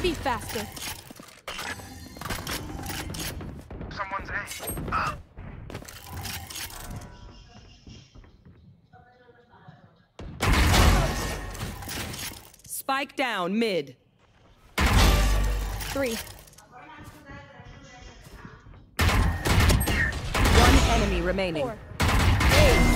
Be faster. Someone's A. Spike down mid. Three. One enemy remaining. Four. Eight.